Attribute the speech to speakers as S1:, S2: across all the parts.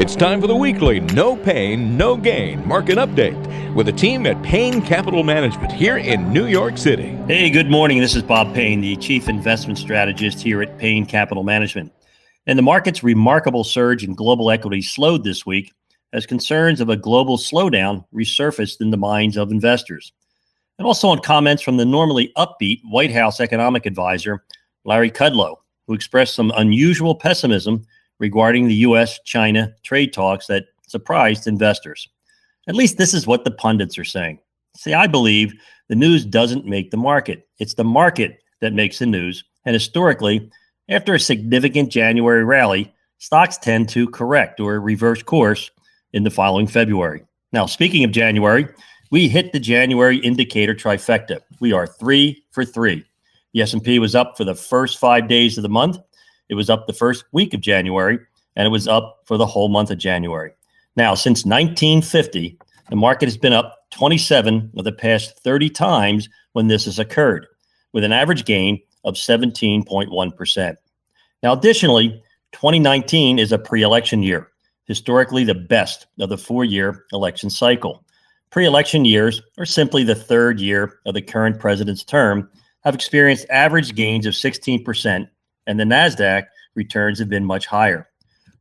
S1: It's time for the weekly No Pain, No Gain market update with a team at Payne Capital Management here in New York City.
S2: Hey, good morning. This is Bob Payne, the Chief Investment Strategist here at Payne Capital Management. And the market's remarkable surge in global equities slowed this week as concerns of a global slowdown resurfaced in the minds of investors. And also on comments from the normally upbeat White House economic advisor, Larry Kudlow, who expressed some unusual pessimism regarding the U.S. China trade talks that surprised investors. At least this is what the pundits are saying. See, I believe the news doesn't make the market, it's the market that makes the news. And historically, after a significant January rally, stocks tend to correct or reverse course in the following February. Now, speaking of January, we hit the January indicator trifecta. We are three for three. The S&P was up for the first five days of the month. It was up the first week of January, and it was up for the whole month of January. Now, since 1950, the market has been up 27 of the past 30 times when this has occurred, with an average gain of 17.1%. Now, additionally, 2019 is a pre election year, historically the best of the four year election cycle. Pre election years, or simply the third year of the current president's term, have experienced average gains of 16%, and the NASDAQ returns have been much higher.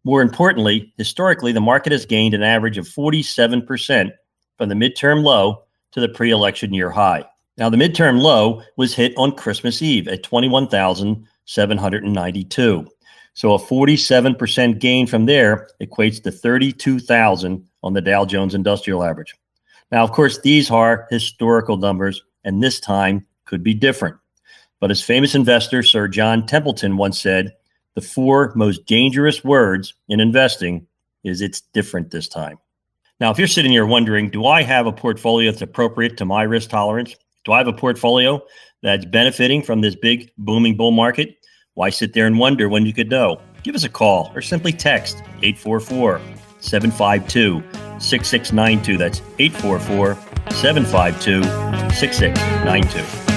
S2: More importantly, historically, the market has gained an average of 47% from the midterm low to the pre election year high. Now, the midterm low was hit on Christmas Eve at 21,792. So a 47% gain from there equates to 32,000 on the Dow Jones Industrial Average. Now, of course, these are historical numbers, and this time could be different. But as famous investor Sir John Templeton once said, the four most dangerous words in investing is it's different this time. Now, if you're sitting here wondering, do I have a portfolio that's appropriate to my risk tolerance? Do I have a portfolio that's benefiting from this big booming bull market? Why sit there and wonder when you could know? Give us a call or simply text 844 752 6692. That's 844 752 6692.